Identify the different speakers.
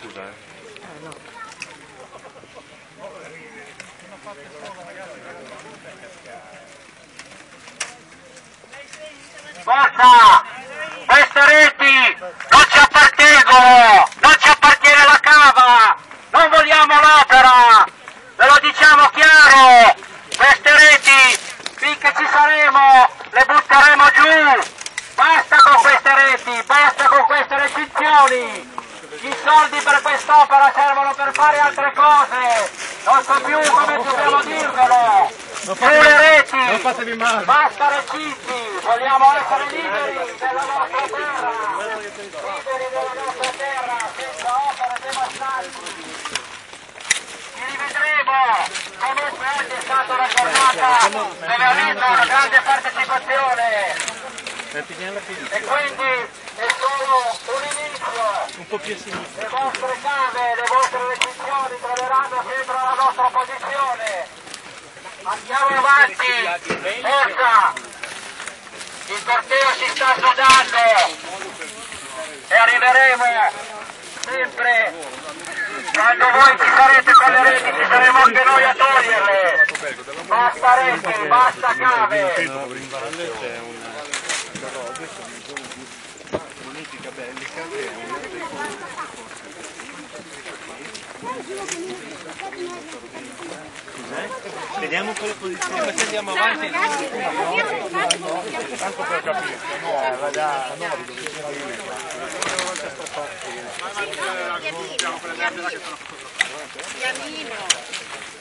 Speaker 1: Scusa, eh.
Speaker 2: Forza! Queste reti non ci appartengono! Non ci appartiene la cava! Non vogliamo l'opera! Ve lo diciamo chiaro! Queste reti, finché ci saremo, le butteremo giù! Basta con queste reti! Basta con queste recinzioni! I soldi per quest'opera servono per fare altre cose! Non so più come dobbiamo dirvelo! Sulle reti!
Speaker 1: Non fatevi male!
Speaker 2: Basta recinti! Vogliamo essere liberi della nostra terra! Liberi della nostra terra, senza opere devastanti! Ci rivedremo! Comunque oggi è stata una giornata dove ha vinto una grande partecipazione! E quindi inizio!
Speaker 1: Un po' più a sinistra.
Speaker 2: Le vostre cave, le vostre recinzioni troveranno sempre la nostra posizione. Andiamo avanti, forza! Il corteo si sta sudando e arriveremo sempre quando voi ci sarete con le reti ci saremo anche noi a toglierle. Basta reti, basta cave.
Speaker 1: C'è una bonifica bellica che è uno dei Vediamo con le posizioni, ma se andiamo avanti. Tanto per capire, no, va da
Speaker 3: Pianino.